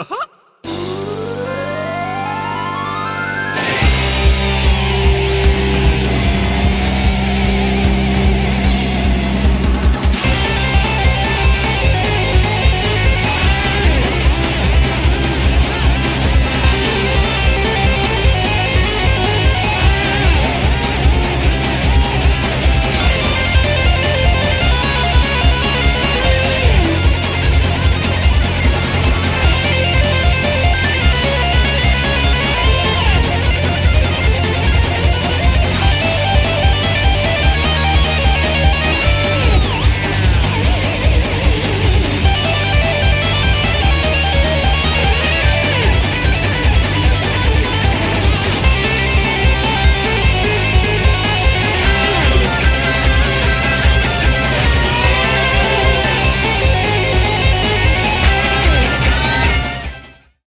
Uh-huh.